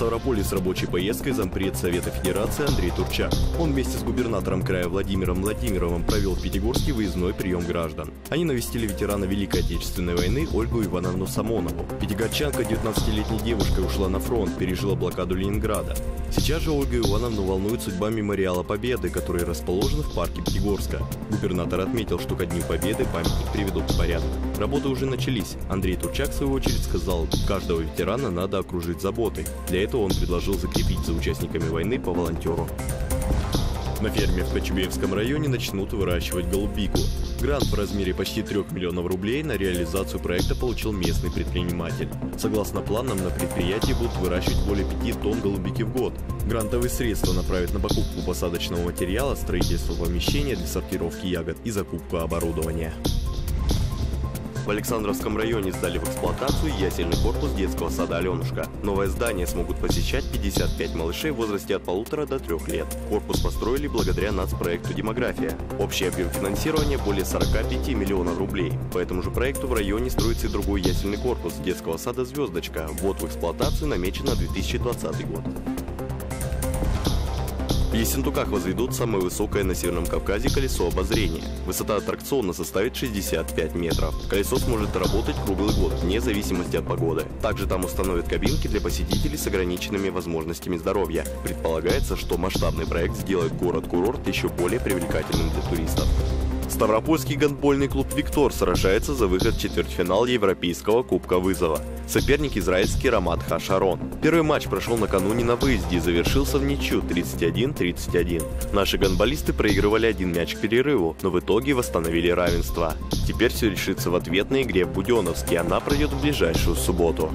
Ставрополе с рабочей поездкой зампред Совета Федерации Андрей Турчак. Он вместе с губернатором края Владимиром Владимировым провел в Пятигорске выездной прием граждан. Они навестили ветерана Великой Отечественной войны Ольгу Ивановну Самонову. Пятигорчанка 19-летней девушкой ушла на фронт, пережила блокаду Ленинграда. Сейчас же Ольга Ивановну волнует судьба мемориала Победы, который расположен в парке Пятигорска. Губернатор отметил, что ко Дню Победы памятник приведут в порядок. Работы уже начались. Андрей Турчак, в свою очередь, сказал, каждого ветерана надо окружить заботой. Для этого он предложил закрепить за участниками войны по волонтеру. На ферме в Кочубеевском районе начнут выращивать голубику. Грант в размере почти 3 миллионов рублей на реализацию проекта получил местный предприниматель. Согласно планам, на предприятии будут выращивать более 5 тонн голубики в год. Грантовые средства направят на покупку посадочного материала, строительство помещения для сортировки ягод и закупку оборудования. В Александровском районе сдали в эксплуатацию ясельный корпус детского сада «Аленушка». Новое здание смогут посещать 55 малышей в возрасте от полутора до трех лет. Корпус построили благодаря нацпроекту «Демография». Общий объем финансирования более 45 миллионов рублей. По этому же проекту в районе строится и другой ясельный корпус детского сада «Звездочка». Ввод в эксплуатацию намечен на 2020 год. В Ессентуках возведут самое высокое на Северном Кавказе колесо обозрения. Высота аттракциона составит 65 метров. Колесо сможет работать круглый год, вне зависимости от погоды. Также там установят кабинки для посетителей с ограниченными возможностями здоровья. Предполагается, что масштабный проект сделает город-курорт еще более привлекательным для туристов. Ставропольский гандбольный клуб «Виктор» сражается за выход в четвертьфинал Европейского Кубка Вызова. Соперник израильский Рамат Хашарон. Первый матч прошел накануне на выезде и завершился в ничью 31-31. Наши гандболисты проигрывали один мяч к перерыву, но в итоге восстановили равенство. Теперь все решится в ответной игре в Буденовске, она пройдет в ближайшую субботу.